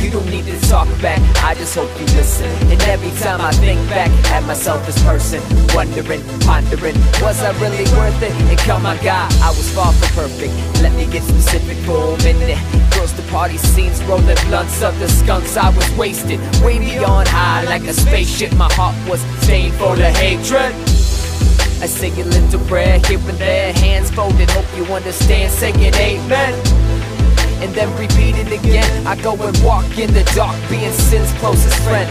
You don't need to talk back, I just hope you listen. And every time I think back at myself as person, wondering, pondering, was I really worth it? And come on, God, I was far from perfect. Let me get specific for a minute. Girls to party scenes, rolling blunts of the skunks. I was wasted, way beyond high, like a spaceship. My heart was stained full of hatred. I say a little prayer here and there, hands folded, hope you understand, saying amen. And then repeat it again. I go and walk in the dark, being sin's closest friend.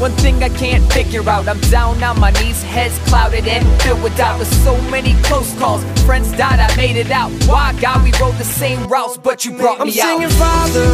One thing I can't figure out, I'm down on my knees, heads clouded and filled with doubt. With so many close calls, friends died, I made it out. Why, God, we rode the same routes, but you brought I'm me singing. Father,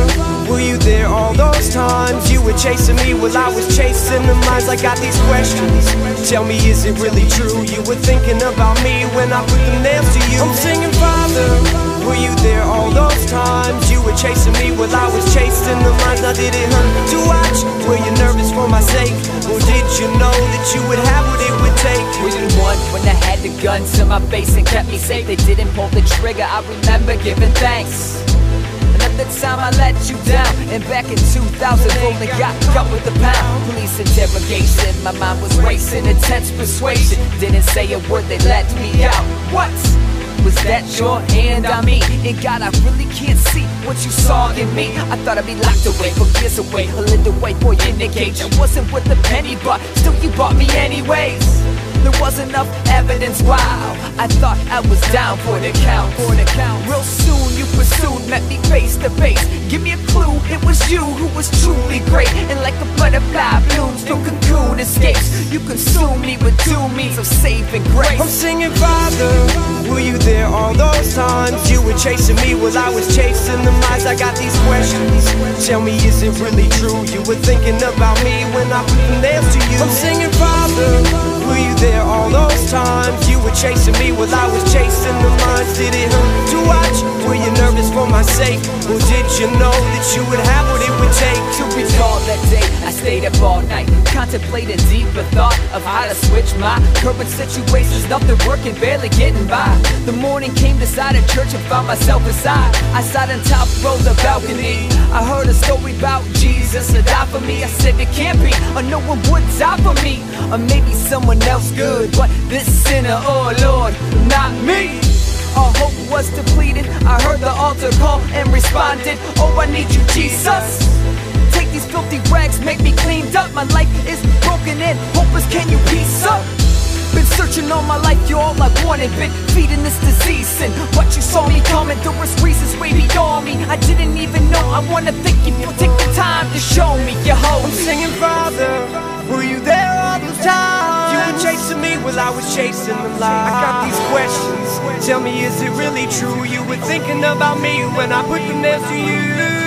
were you there all those times? You were chasing me while I was chasing the minds. I got these questions. Tell me, is it really true? You were thinking about me when I put the nails to you. I'm singing, Father, were you there all those times? You were chasing me while I was chasing the lines. Now did it hurt to watch? Were you nervous for my sake? Or did you know that you would have what it would take? Were you one when I had the gun to my face and kept me safe? They didn't pull the trigger, I remember giving thanks. Another time I let you down And back in 2000 only got caught with a pound Police interrogation, my mind was racing Intense persuasion, didn't say a word, they let me out What? Was that your hand on me? And God, I really can't see what you saw in me. I thought I'd be locked away for years away. A little white boy in a cage I wasn't worth a penny, but still you bought me anyways. There was enough evidence, wow. I thought I was down for the count, for the count. Real soon you pursued, met me face to face. Give me a clue, it was you who was truly great. And like a butterfly blooms escapes You consume me with two means of saving grace I'm singing, Father, were you there all those times? You were chasing me while I was chasing the mice. I got these questions. Tell me, is it really true? You were thinking about me when I put the nails to you. I'm singing, Father, chasing me while I was chasing the minds. Did it hurt to watch? Were you nervous for my sake? Or did you know that you would have what it would take to recall that day I stayed up all night Contemplating deeper thought of how to switch my current situations Nothing working, barely getting by The morning came, decided church and found myself inside I sat on top row the balcony I heard a story about Jesus to die for me I said be, or no one would die for me Or maybe someone else good But this sinner, oh Lord, not me all hope was depleted. I heard the altar call and responded, Oh, I need you, Jesus. Take these filthy rags, make me cleaned up. My life is broken and hopeless. Can you peace up? Been searching all my life, you're all I wanted. Been feeding this disease, and what you saw me coming. There was reasons way beyond me. I didn't even know. I wanna thank you for taking time to show me chasing the light. I got these questions. Tell me, is it really true? You were thinking about me when I put the nails to you.